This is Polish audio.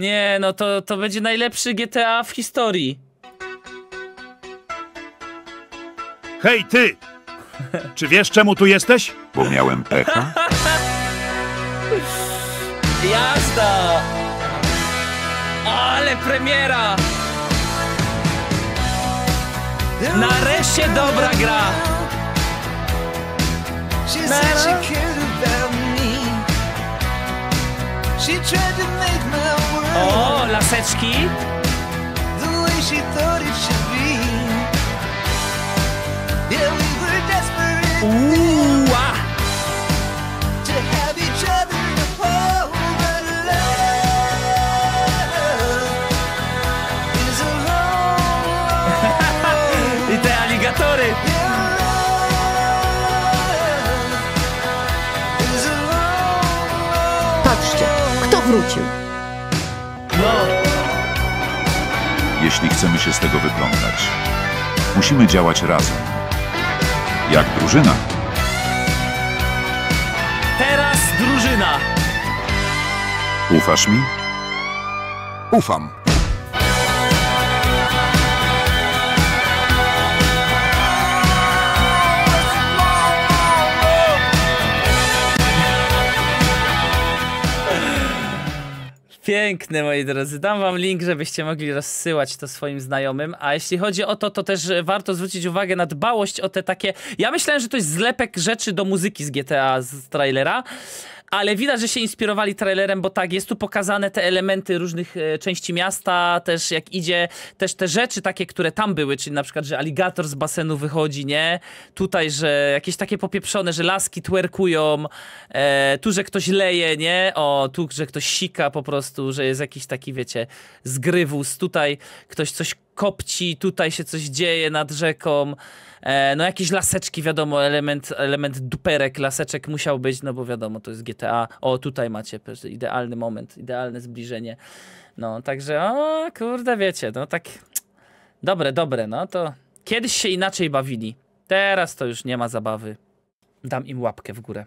Nie, no to, to będzie najlepszy GTA w historii. Hej, ty! Czy wiesz, czemu tu jesteś? Bo miałem pecha? Jazda! Ale premiera! Nareszcie dobra gra! She O, laseczki! Uła! I te aligatory! Patrzcie, kto wrócił. No, Jeśli chcemy się z tego wyplątać, musimy działać razem. Jak drużyna. teraz drużyna! Ufasz mi? Ufam. Piękne, moi drodzy. Dam wam link, żebyście mogli rozsyłać to swoim znajomym. A jeśli chodzi o to, to też warto zwrócić uwagę na dbałość o te takie. Ja myślałem, że to jest zlepek rzeczy do muzyki z GTA z trailera. Ale widać, że się inspirowali trailerem, bo tak, jest tu pokazane te elementy różnych e, części miasta, też jak idzie, też te rzeczy takie, które tam były, czyli na przykład, że aligator z basenu wychodzi, nie? Tutaj, że jakieś takie popieprzone, że laski twerkują, e, tu, że ktoś leje, nie? O, tu, że ktoś sika po prostu, że jest jakiś taki, wiecie, zgrywus, tutaj ktoś coś kopci, tutaj się coś dzieje nad rzeką. E, no jakieś laseczki, wiadomo, element, element duperek, laseczek musiał być, no bo wiadomo, to jest GTA. O, tutaj macie idealny moment, idealne zbliżenie. No, także, o, kurde, wiecie, no tak, dobre, dobre, no to kiedyś się inaczej bawili. Teraz to już nie ma zabawy. Dam im łapkę w górę.